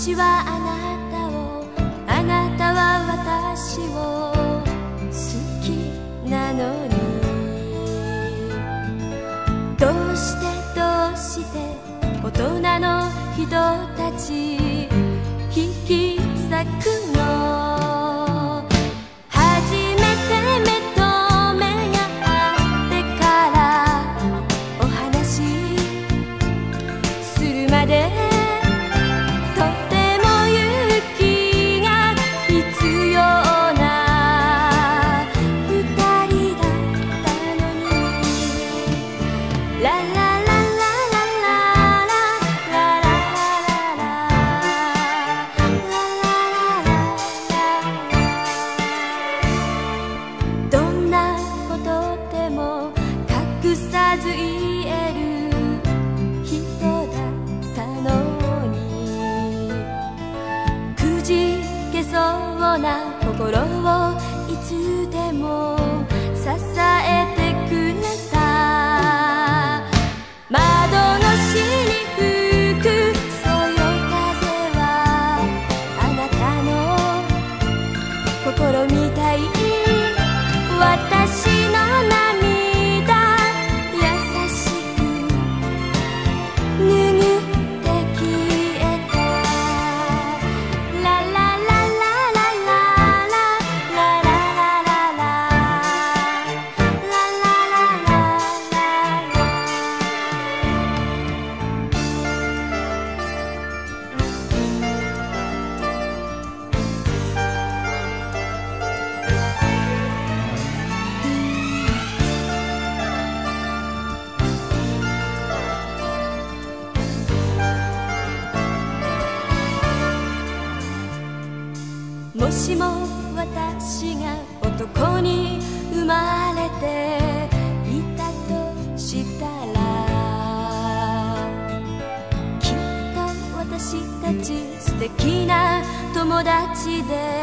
私はあなたをあなたは私を好きなのに。どうしてどうして大人の人たち引き裂く隠さず言える人だったのに。くじけそうな心をいつでももしも私が男に生まれていたとしたらきっと私たち素敵な友達で